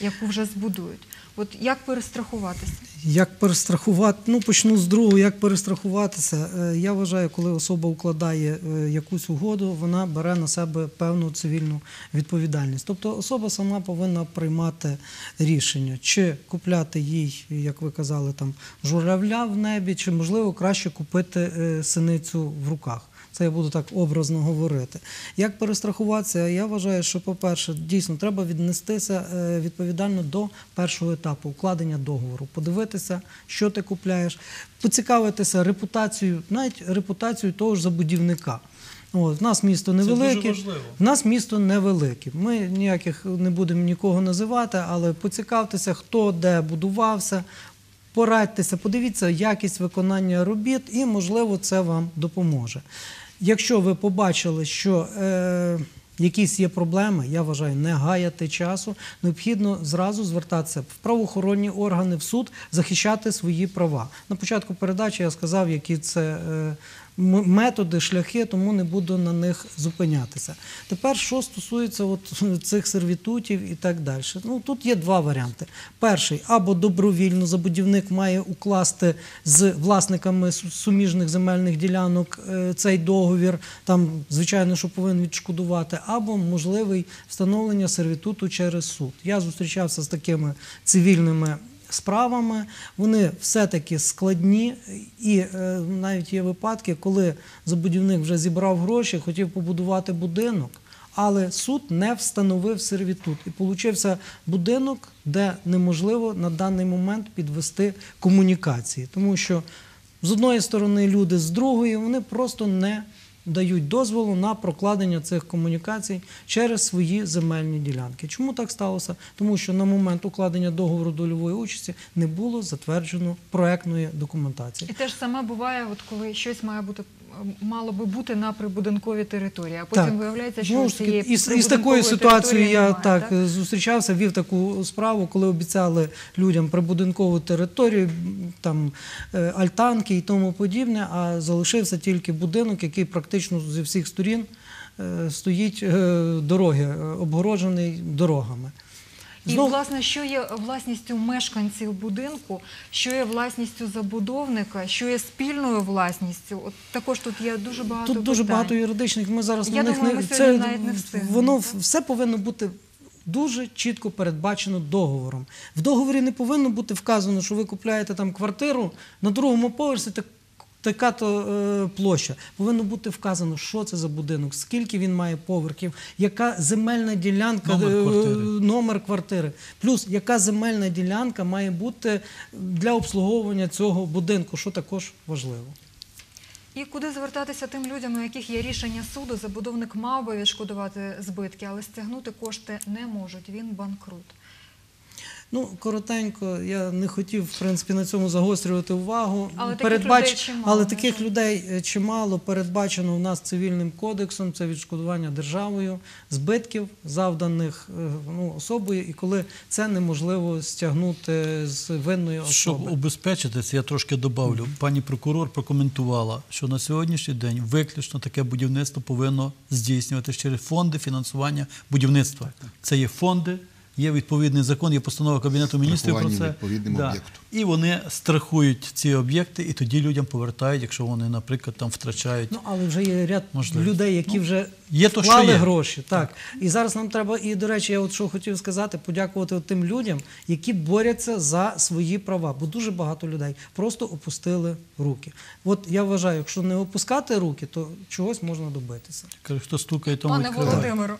яку вже збудують. От як перестрахуватися? Як перестрахувати? Ну, почну з другого, як перестрахуватися. Е, Я вважаю, коли особа укладає е, якусь угоду, вона бере на себе певну цивільну відповідальність. Тобто особа сама повинна приймати рішення, чи купляти їй, як ви казали, там журавля в небі, чи можливо краще купити е, синицю в руках. Це я буду так образно говорити. Як перестрахуватися? Я вважаю, що, по-перше, дійсно треба віднестися е, відповідально до першого етапу укладення договору, подивитися, що ти купляєш, поцікавитися репутацією, навіть репутацією того ж забудівника. От, в нас місто невелике. В нас місто невелике. Ми ніяких не будемо нікого називати, але поцікавтеся, хто де будувався, порадьтеся, подивіться якість виконання робіт, і, можливо, це вам допоможе. Якщо ви побачили, що е, якісь є проблеми, я вважаю, не гаяти часу, необхідно зразу звертатися в правоохоронні органи, в суд, захищати свої права. На початку передачі я сказав, які це. Е, Методи, шляхи, тому не буду на них зупинятися. Тепер, що стосується от цих сервітутів і так далі. Ну, тут є два варіанти. Перший, або добровільно забудівник має укласти з власниками суміжних земельних ділянок е, цей договір, там, звичайно, що повинен відшкодувати, або можливий встановлення сервітуту через суд. Я зустрічався з такими цивільними справами. Вони все-таки складні, і е, навіть є випадки, коли забудівник вже зібрав гроші, хотів побудувати будинок, але суд не встановив сервітут. І получився будинок, де неможливо на даний момент підвести комунікації, тому що з одної сторони люди, з другої вони просто не дають дозволу на прокладення цих комунікацій через свої земельні ділянки. Чому так сталося? Тому що на момент укладення договору дольової участі не було затверджено проектної документації. І те ж саме буває, от коли щось має бути мало би бути на прибудинковій території, а потім виявляється, що таки, цієї із, із такою ситуацією я немає, так, е, зустрічався, вів таку справу, коли обіцяли людям прибудинкову територію, там е, альтанки і тому подібне, а залишився тільки будинок, який практично зі всіх сторін е, стоїть е, дороги, е, обгороджений дорогами. І, Знов- власне, що є власністю мешканців будинку, що є власністю забудовника, що є спільною власністю. От також тут є дуже багато Тут дуже багато юридичних. Ми зараз Я на них думаю, не ми це сьогодні навіть не встигнемо. воно все повинно бути. Дуже чітко передбачено договором. В договорі не повинно бути вказано, що ви купляєте там квартиру на другому поверсі, так, така то е, площа. Повинно бути вказано, що це за будинок, скільки він має поверхів, яка земельна ділянка, Номер е, квартири. номер квартири, плюс яка земельна ділянка має бути для обслуговування цього будинку, що також важливо. І куди звертатися тим людям, у яких є рішення суду, забудовник мав би відшкодувати збитки, але стягнути кошти не можуть. Він банкрут. Ну, коротенько, я не хотів, в принципі, на цьому загострювати увагу. Але таких людей чимало, Але таких людей е, чимало передбачено у нас цивільним кодексом, це відшкодування державою, збитків, завданих е, ну, особою, і коли це неможливо стягнути з винної Щоб особи. убезпечитися, я трошки добавлю. Пані прокурор прокоментувала, що на сьогоднішній день виключно таке будівництво повинно здійснювати через фонди фінансування будівництва. Це є фонди, є відповідний закон, є постанова Кабінету міністрів про це. об'єкту. І вони страхують ці об'єкти, і тоді людям повертають, якщо вони, наприклад, там втрачають. Ну, але вже є ряд Можливо. людей, які Ну, вже є то, що є. гроші. Так. І зараз нам треба, і до речі, я от що хотів сказати, подякувати от тим людям, які борються за свої права. Бо дуже багато людей просто опустили руки. От я вважаю, якщо не опускати руки, то чогось можна добитися. Хто стукає, тому Пане відкриває. Володимиру,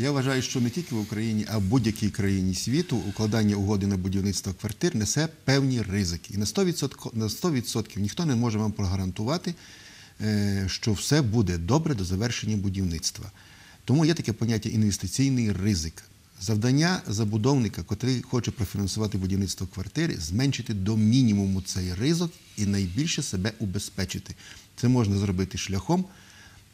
Я вважаю, що не тільки в Україні, а в будь-якій країні світу укладання угоди на будівництво квартир несе певні ризики. І на 100%, на 100% ніхто не може вам прогарантувати, е, що все буде добре до завершення будівництва. Тому є таке поняття інвестиційний ризик. Завдання забудовника, котрий хоче профінансувати будівництво квартири, зменшити до мінімуму цей ризик і найбільше себе убезпечити. Це можна зробити шляхом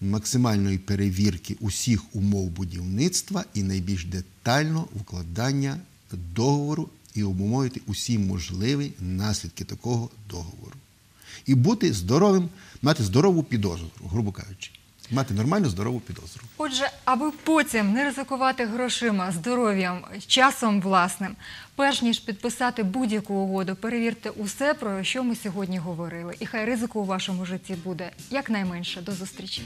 максимальної перевірки усіх умов будівництва і найбільш детально вкладання договору і обумовити усі можливі наслідки такого договору. І бути здоровим, мати здорову підозру, грубо кажучи. Мати нормальну здорову підозру. Отже, аби потім не ризикувати грошима, здоров'ям, часом власним, перш ніж підписати будь-яку угоду, перевірте усе, про що ми сьогодні говорили. І хай ризику у вашому житті буде якнайменше. До зустрічі.